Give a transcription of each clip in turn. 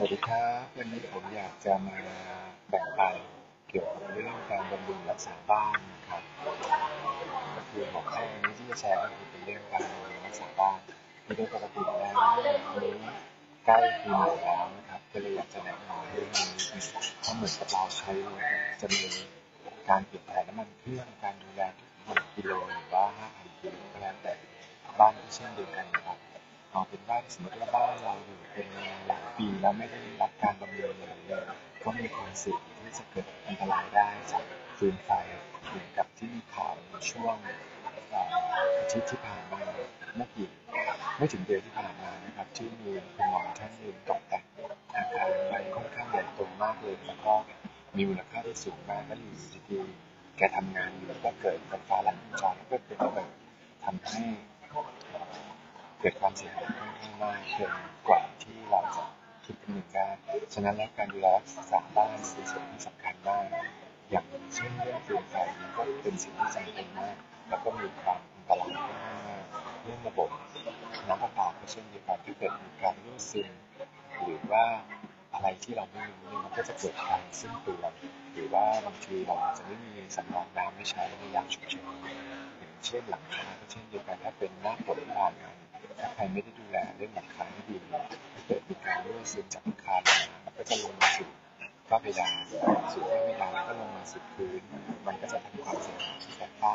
สวัสดีครับวันนี้ผมอยากจะมาแบ่งปันเกี่ยวกับเรื่องการบำรุงรักษาบ้านนะครับก็คือหัวข้อนี้ที่จะแชร์ก็คือเป็นเรื่องการบำรุงรักษาบ้านที่โดยปกติแล้ววันนี้ใกล้ปีใหม่แล้วนะครับก็เลยอยากจะแนะนำเรื่องนี้เพราะเหมือนกับเราใช้รถจะมีการเปลี่ยนถ่ายน้ำมันเครื่องการดูแลทุกหกกิโลหรือว่า5,000กิโลก็แล้วแต่บ้านก็เช่นเดียวกันนะครับ เอาเป็นว่าสมมติว่าบ้านเราอยู่เป็นหลายปีแล้วไม่ได้รับการบำรุงเลยเนี่ยก็มีความเสี่ยงที่จะเกิดอันตรายได้จากฟืนไฟเหมือนกับที่มีข่าวในช่วงอาทิตย์ที่ผ่านมาไม่กี่ไม่ถึงเดือนที่ผ่านมานะครับที่มีคุณหมอท่านหนึ่งตกแต่งอาคารไว้ค่อนข้างใหญ่โตมากเลยแล้วก็มีมูลค่าที่สูงมากแล้วอยู่ดีๆแกทำงานอยู่แล้วก็เกิดไฟฟ้าลัดวงจรแล้วก็เกิดระเบิดทำให้ เกิดความเสียหายค่อนข้างมากเกินกว่าที่เราจะคิดคำนึงได้ฉะนั้นแล้วการดูแลรักษาบ้านเป็นสิ่งที่สำคัญมากอย่างเช่นเรื่องฟืนไฟนี้ก็เป็นสิ่งที่จำเป็นมาก แล้วก็มีความอันตรายมากเรื่องระบบน้ำประปาก็เช่นเดียวกันถ้าเกิดมีการรั่วซึมหรือว่าอะไรที่เราไม่รู้เนี่ยมันก็จะเกิดการสิ้นเปลืองหรือว่าบางทีเราอาจจะไม่มีสำรองน้ำไม่ใช้ในยามฉุกเฉินอย่างเช่นหลังคาก็เช่นเดียวกันถ้าเป็นหน้าฝนที่ผ่านมา ครไม่ได้ดูแลเรื่องหลังคาให้ดีเกิดมีการรั่วซึมจากหลังคาลงมามันก็จะลงมาสู่ฝ้าเพดานสู่ฝ้าเพดานแล้วก็ลงมาสู่พื้น มันก็จะทำความเสียหายที่แก่ฝ้า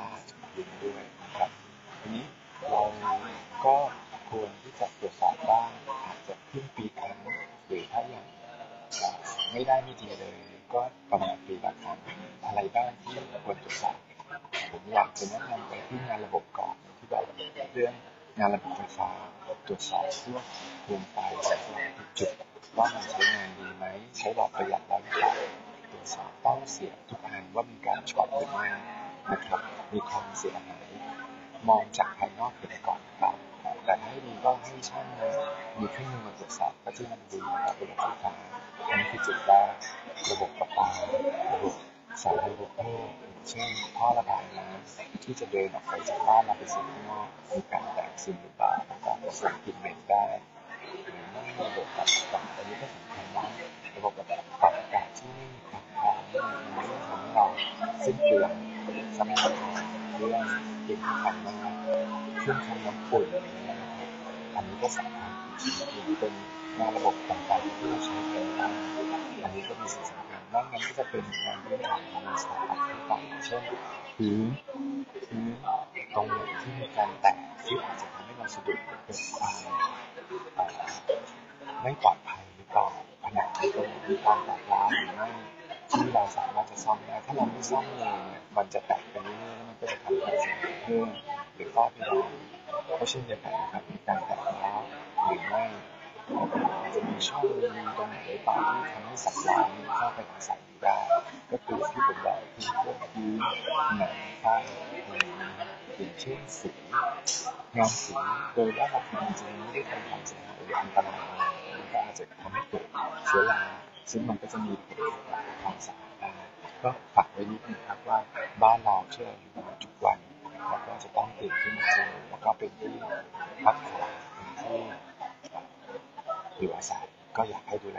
พื้นด้วยนะครับทีนี้เราก็ควรที่จะตรวจสอบบ้างอาจจะครึ่งปีครั้งหรือถ้าอย่างไม่ได้ไม่ดีเลย ก็ประมาณปีละครั้งอะไรบ้างที่ควรตรวจสอบผมอยากจะแนะนำไปที่งานระบบก่อนที่บอกเรื่อง งานระบบไฟฟ้า ตรวจสอบพวกดวงไฟสายไฟทุกจุด ว่ามันใช้งานดีไหม ใช้หลอดประหยัดแล้หรือเปล่าตรวจสอบเต้าเสียบทุกอันว่ามีการช็อตหรือไม่นะครับ มีความเสียหาย มองจากภายนอกเห็นก่อนครับแต่ถ้าให้ดีก็ให้ช่างมีเครื่องมือมาตรวจสอบก็ที่มันดีกับระบบไฟฟ้าอันนี้คือจุดแรกระบบประปาระบบสายระบบโภคเช่นท่อระบายน้ำที่จะเดินออกไปจากบ้านเราไปสู่ข้างนอกมีการ ซึมหรือเปล่าการผสมกลิ่นเหม็นได้หรือไม่ระบบปรับอากาศอันนี้ก็สำคัญมากระบบปรับอากาศที่ไม่มีความพร้อมเนี่ยมันไม่ทำให้เราสิ้นเปลืองทรัพยากรเรื่องกินที่คันมากเครื่องทำน้ำปุ่นอย่างเงี้ยนะครับอันนี้ก็สำคัญอีกชิ้นหนึ่งเป็นงานระบบต่างๆที่เราใช้กันได้อันนี้ก็มีสิ่งสำคัญ นอกนั้นก็จะเป็นงานพื้นฐานของงาสถาปัตย์ต่างๆเช่นพื้นพื้นตรงไหนที่มีการแตกที่อาจจะทำให้เราสะดุดเกิดความไม่ปลอดภัยหรือเปล่าผนังที่ตรงไหนมีการแตกร้าวหรือไม่ที่เราสามารถจะซ่อมได้ถ้าเราไม่ซ่อมเลยมันจะแตกไปเรื่อยๆแล้วมันก็จะทำให้เสียเพิ่มหรือฝ้าเพดานก็เช่นเดียวกันนะครับมีการแตกร้าวหรือไม่ จะมีช่องมีตรงไหนป่าที่ทำให้สัตว์ร้ายเข้าไปอาศัยอยู่ได้ ก็คือที่ผมบอกคือพวกพื้นหนังฝ้าอย่างนี้อย่างเช่นสีงานสีโดยว่าเราทำจริงๆไม่ได้ทำความเสียหายหรืออันตรายมันก็อาจจะทำให้เกิดเชื้อราซึ่งมันก็จะมีผลต่อความสะอาดได้ก็ฝากไว้นิดนึงครับว่าบ้านเราที่เราอยู่ทุกวันแล้วก็จะต้องตื่นขึ้นมาเจอแล้วก็เป็นที่พักผ่อนที่ อยู่อาศัยก็อยากให้ดูแล